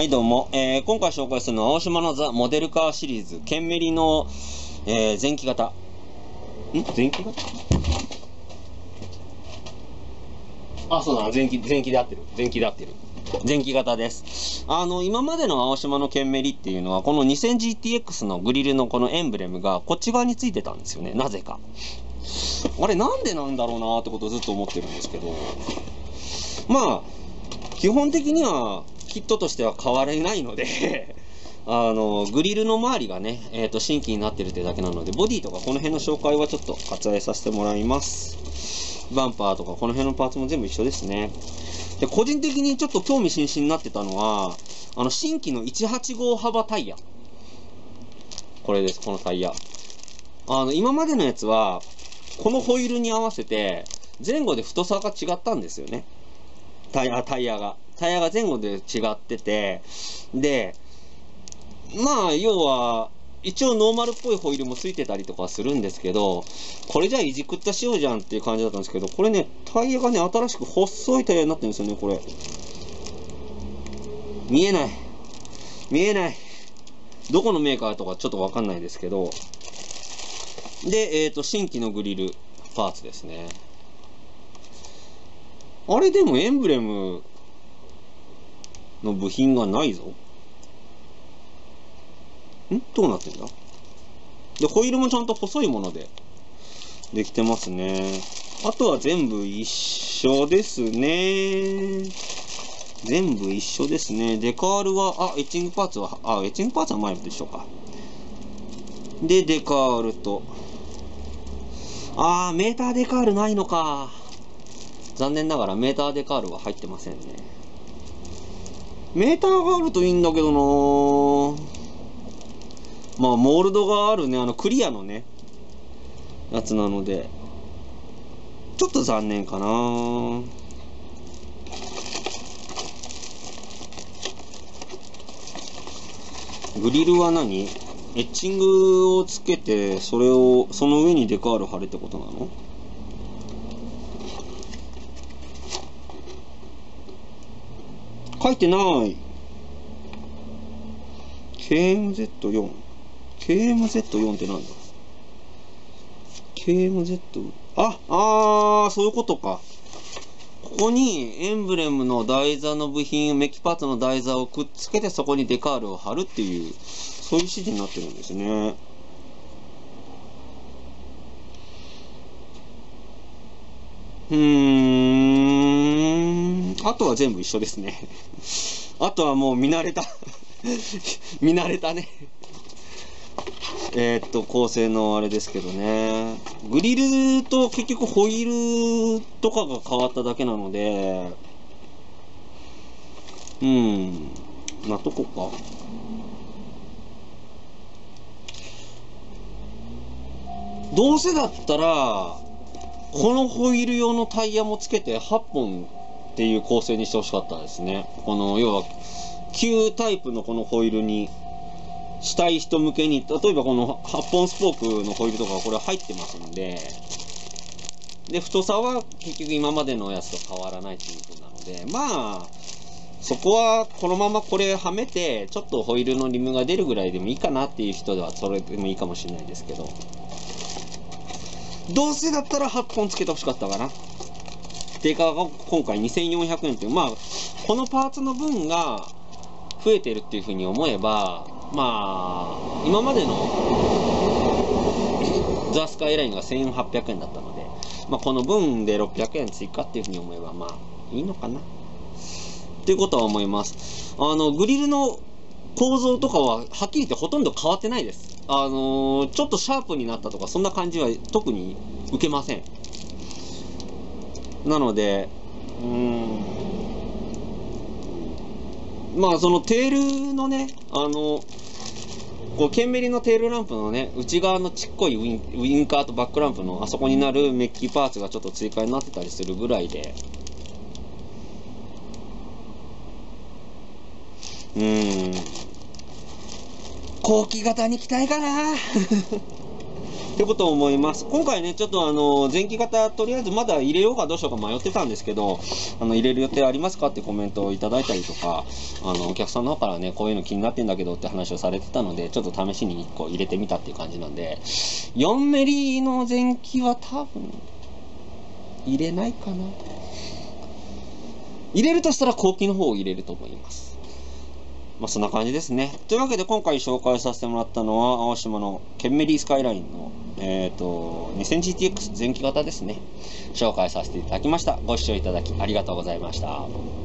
はい、どうも。えー、今回紹介するのは、青島のザ・モデルカーシリーズ、ケンメリの、えー、前期型。ん？前期型？あ、そうだな。前期、前期で合ってる。前期で合ってる。前期型です。あの、今までの青島のケンメリっていうのは、この 2000GTX のグリルのこのエンブレムが、こっち側についてたんですよね。なぜか。あれ、なんでなんだろうなってことをずっと思ってるんですけど、まあ、基本的には、キットとしては変われないので あの、グリルの周りがね、えっ、と、新規になってるってだけなので、ボディとかこの辺の紹介はちょっと割愛させてもらいます。バンパーとかこの辺のパーツも全部一緒ですね。で、個人的にちょっと興味津々になってたのは、あの、新規の185幅タイヤ。これです、このタイヤ。あの、今までのやつは、このホイールに合わせて、前後で太さが違ったんですよね。タイヤ、タイヤが。タイヤが前後で違ってて、で、まあ、要は、一応ノーマルっぽいホイールもついてたりとかするんですけど、これじゃあいじくったしようじゃんっていう感じだったんですけど、これね、タイヤがね、新しく細いタイヤになってるんですよね、これ。見えない。見えない。どこのメーカーとかちょっとわかんないですけど、で、えっ、ー、と、新規のグリルパーツですね。あれでもエンブレムの部品がないぞ。ん？どうなってんだ？で、ホイールもちゃんと細いものでできてますね。あとは全部一緒ですね。全部一緒ですね。デカールは、あ、エッチングパーツは、あ、エッチングパーツは前でしょうか。で、デカールと。あー、メーターデカールないのか。残念ながらメーターデカールは入ってませんね。メーターがあるといいんだけどな。まあ、モールドがあるね、あの、クリアのね、やつなので、ちょっと残念かな。グリルは何？エッチングをつけて、それを、その上にデカール貼るってことなの？書いてない。KMZ4 KMZ4 ってなんだ？KMZ ああーそういうことか。ここにエンブレムの台座の部品メキパーツの台座をくっつけてそこにデカールを貼るっていうそういう指示になってるんですね。うん。あとは全部一緒ですねあとはもう見慣れた見慣れたねえ、っと、構成のあれですけどね。グリルと結局ホイールとかが変わっただけなので、うん、なっとこうか。どうせだったら、このホイール用のタイヤもつけて8本っていう構成にしてほしかったですね。この、要は、旧タイプのこのホイールにしたい人向けに、例えばこの8本スポークのホイールとかこれ入ってますんで、で、太さは結局今までのやつと変わらないということなので、まあ、そこはこのままこれはめて、ちょっとホイールのリムが出るぐらいでもいいかなっていう人ではそれでもいいかもしれないですけど、どうせだったら8本つけてほしかったかな。定価が今回2400円という、まあ、このパーツの分が増えてるっていうふうに思えば、まあ、今までのザ・スカイラインが1800円だったので、まあ、この分で600円追加っていうふうに思えば、まあ、いいのかな。っていうことは思います。あの、グリルの構造とかは、はっきり言ってほとんど変わってないです。あのー、ちょっとシャープになったとか、そんな感じは特に受けません。なので、うん、まあそのテールのね、あの、こう、ケンメリのテールランプのね、内側のちっこいウィンウィンカーとバックランプのあそこになるメッキパーツがちょっと追加になってたりするぐらいで、うん、後期型に期待かな。てことを思います。今回ね、ちょっとあの、前期型、とりあえずまだ入れようかどうしようか迷ってたんですけど、あの、入れる予定ありますかってコメントをいただいたりとか、あの、お客さんの方からね、こういうの気になってんだけどって話をされてたので、ちょっと試しに1個入れてみたっていう感じなんで、4メリの前期は多分、入れないかな。入れるとしたら後期の方を入れると思います。まあ、そんな感じですね。というわけで今回紹介させてもらったのは、青島のケンメリースカイラインの、えっ、ー、と、2000GTX 前期型ですね。紹介させていただきました。ご視聴いただきありがとうございました。